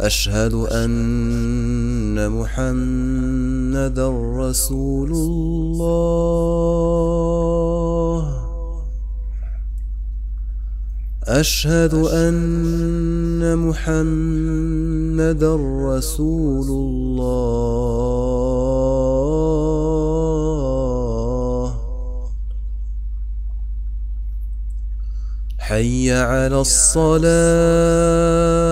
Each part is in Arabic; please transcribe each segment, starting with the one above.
أشهد أن محمدا رسول الله. أشهد أن محمدا رسول الله. حي على الصلاة.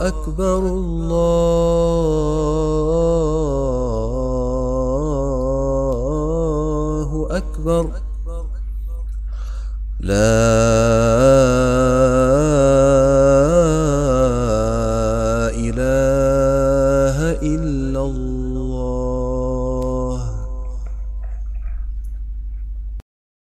أكبر الله أكبر. لا